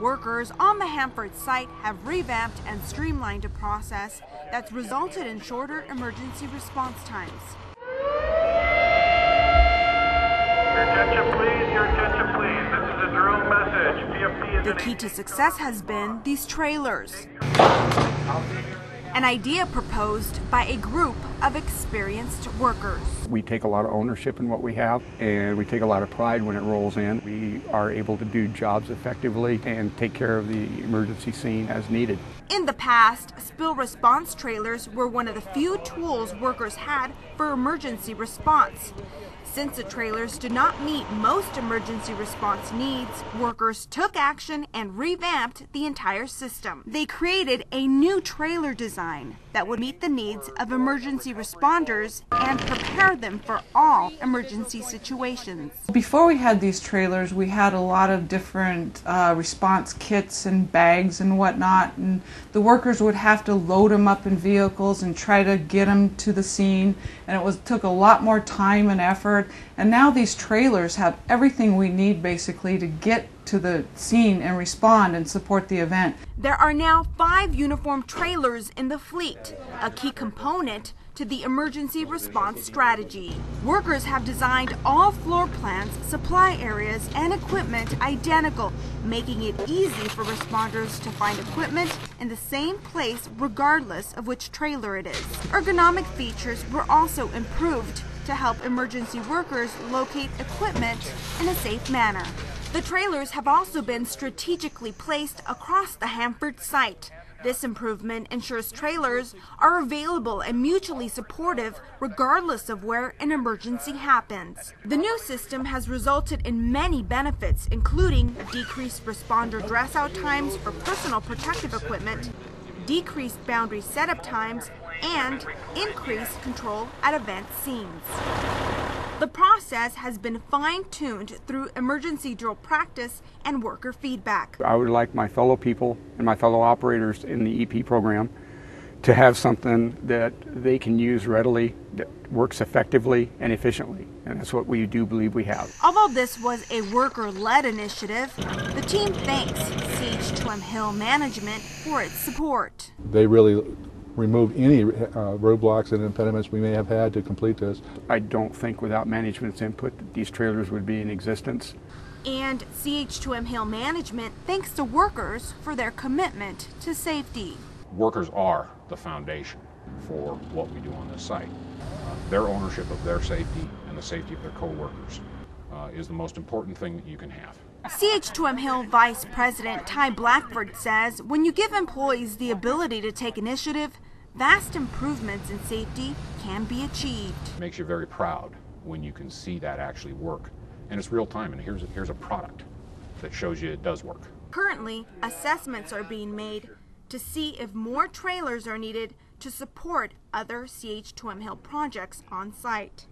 Workers on the Hanford site have revamped and streamlined a process that's resulted in shorter emergency response times. Your attention please, your attention please. This is a drone message. PFP is The key to success has been these trailers. An idea proposed by a group of experienced workers. We take a lot of ownership in what we have, and we take a lot of pride when it rolls in. We are able to do jobs effectively and take care of the emergency scene as needed. In the past, spill response trailers were one of the few tools workers had for emergency response. Since the trailers did not meet most emergency response needs, workers took action and revamped the entire system. They created a new trailer design that would meet the needs of emergency responders and prepare them for all emergency situations. Before we had these trailers, we had a lot of different uh, response kits and bags and whatnot, and the workers would have to load them up in vehicles and try to get them to the scene, and it was took a lot more time and effort. And now these trailers have everything we need basically to get to the scene and respond and support the event. There are now five uniform trailers in the fleet, a key component to the emergency response strategy. Workers have designed all floor plans, supply areas, and equipment identical, making it easy for responders to find equipment in the same place regardless of which trailer it is. Ergonomic features were also improved to help emergency workers locate equipment in a safe manner. The trailers have also been strategically placed across the Hanford site. This improvement ensures trailers are available and mutually supportive regardless of where an emergency happens. The new system has resulted in many benefits, including decreased responder dress out times for personal protective equipment, decreased boundary setup times, and increased control at event scenes. The process has been fine tuned through emergency drill practice and worker feedback. I would like my fellow people and my fellow operators in the EP program to have something that they can use readily, that works effectively and efficiently. And that's what we do believe we have. Although this was a worker led initiative, the team thanks CH2M Hill management for its support. They really removed any uh, roadblocks and impediments we may have had to complete this. I don't think without management's input that these trailers would be in existence. And CH2M Hill management thanks the workers for their commitment to safety. Workers are the foundation for what we do on this site. Uh, their ownership of their safety and the safety of their co-workers uh, is the most important thing that you can have. CH2M Hill Vice President Ty Blackford says when you give employees the ability to take initiative, vast improvements in safety can be achieved. It makes you very proud when you can see that actually work. And it's real time, and here's a, here's a product that shows you it does work. Currently, assessments are being made to see if more trailers are needed to support other CH2M Hill projects on site.